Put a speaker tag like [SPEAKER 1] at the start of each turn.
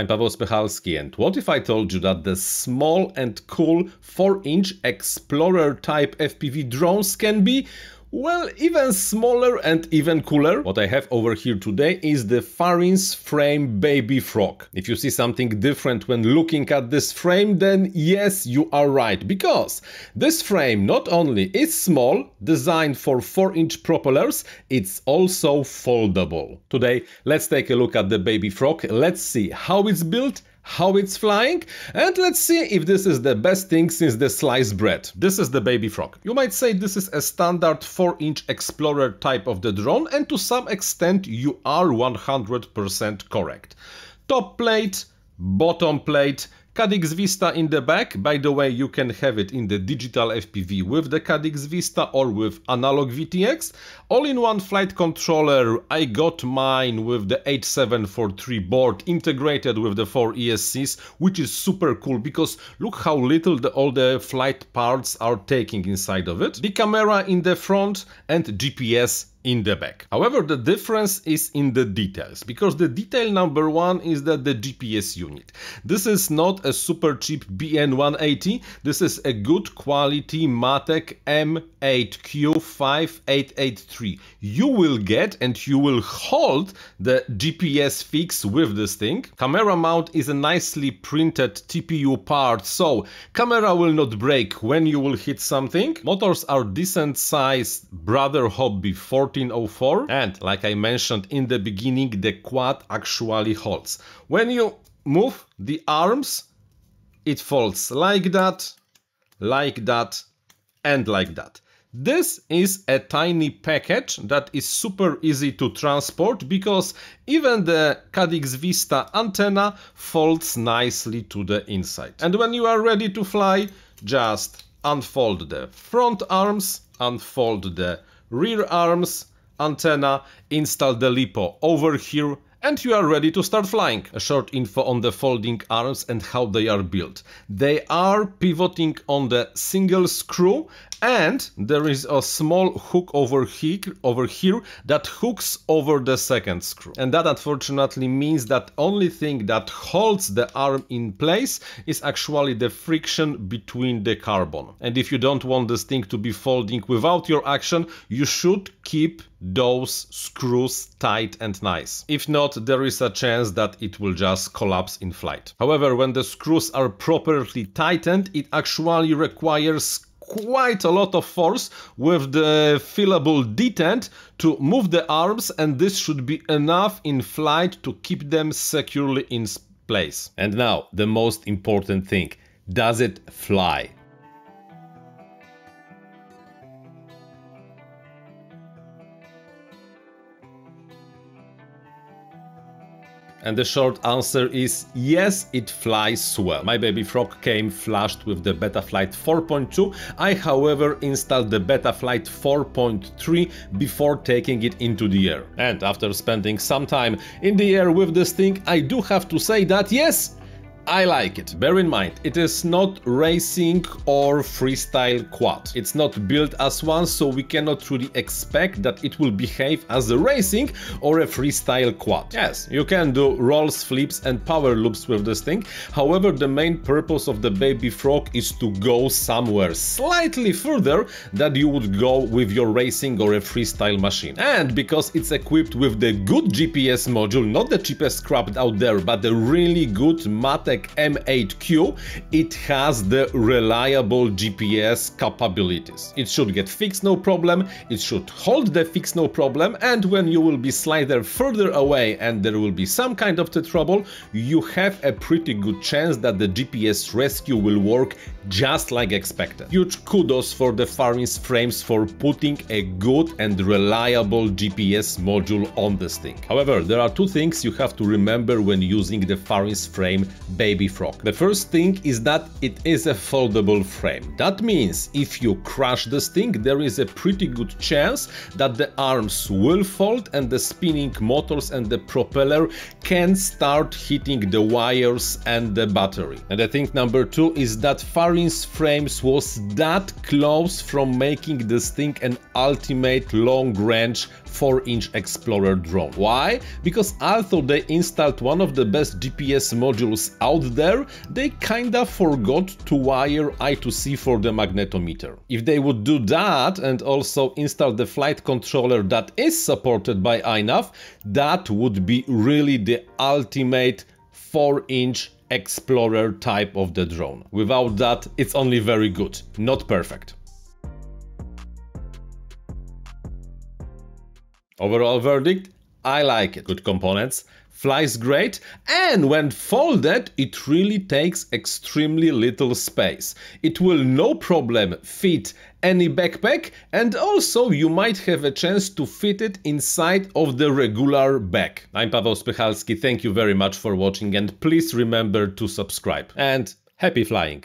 [SPEAKER 1] I'm Paweł Spychalski and what if I told you that the small and cool 4-inch Explorer type FPV drones can be well, even smaller and even cooler. What I have over here today is the Farins Frame Baby Frog. If you see something different when looking at this frame, then yes, you are right, because this frame not only is small, designed for 4-inch propellers, it's also foldable. Today, let's take a look at the Baby Frog, let's see how it's built how it's flying, and let's see if this is the best thing since the sliced bread. This is the baby frog. You might say this is a standard 4-inch Explorer type of the drone, and to some extent you are 100% correct. Top plate, bottom plate, Caddx Vista in the back, by the way you can have it in the digital FPV with the Caddx Vista or with analog VTX. All-in-one flight controller, I got mine with the H743 board integrated with the 4 ESCs, which is super cool because look how little the, all the flight parts are taking inside of it. The camera in the front and GPS in the back. However, the difference is in the details, because the detail number one is that the GPS unit. This is not a super cheap BN180, this is a good quality Matek M8Q5883. You will get and you will hold the GPS fix with this thing. Camera mount is a nicely printed TPU part, so camera will not break when you will hit something. Motors are decent size Brother Hobby 4 1404 and like I mentioned in the beginning the quad actually holds. When you move the arms it folds like that, like that and like that. This is a tiny package that is super easy to transport because even the Caddx Vista antenna folds nicely to the inside. And when you are ready to fly, just unfold the front arms, unfold the rear arms, antenna, install the LiPo over here and you are ready to start flying. A short info on the folding arms and how they are built. They are pivoting on the single screw and there is a small hook over here, over here that hooks over the second screw. And that unfortunately means that only thing that holds the arm in place is actually the friction between the carbon. And if you don't want this thing to be folding without your action, you should keep those screws tight and nice. If not, there is a chance that it will just collapse in flight. However, when the screws are properly tightened, it actually requires quite a lot of force with the fillable detent to move the arms and this should be enough in flight to keep them securely in place. And now, the most important thing, does it fly? And the short answer is yes, it flies well. My baby frog came flashed with the Betaflight 4.2. I, however, installed the Betaflight 4.3 before taking it into the air. And after spending some time in the air with this thing, I do have to say that yes, I like it. Bear in mind, it is not racing or freestyle quad. It's not built as one, so we cannot truly expect that it will behave as a racing or a freestyle quad. Yes, you can do rolls, flips and power loops with this thing. However, the main purpose of the Baby Frog is to go somewhere slightly further than you would go with your racing or a freestyle machine. And because it's equipped with the good GPS module, not the cheapest crap out there, but the really good Matek M8Q, it has the reliable GPS capabilities. It should get fixed no problem, it should hold the fix no problem, and when you will be slider further away and there will be some kind of the trouble, you have a pretty good chance that the GPS rescue will work just like expected. Huge kudos for the Farins frames for putting a good and reliable GPS module on this thing. However, there are two things you have to remember when using the Farins frame Baby Frog. The first thing is that it is a foldable frame. That means if you crush this thing, there is a pretty good chance that the arms will fold and the spinning motors and the propeller can start hitting the wires and the battery. And I think number two is that Farins frames was that close from making this thing an ultimate long-range 4-inch Explorer drone. Why? Because although they installed one of the best GPS modules out there, they kinda forgot to wire I2C for the magnetometer. If they would do that and also install the flight controller that is supported by iNav, that would be really ultimate 4-inch Explorer type of the drone. Without that, it's only very good, not perfect. Overall verdict, I like it. Good components, flies great, and when folded, it really takes extremely little space. It will no problem fit any backpack and also you might have a chance to fit it inside of the regular bag. I'm Paweł Spychalski, thank you very much for watching and please remember to subscribe. And happy flying!